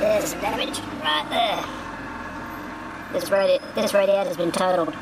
There's damage right there. This radio, this radiator's been totaled.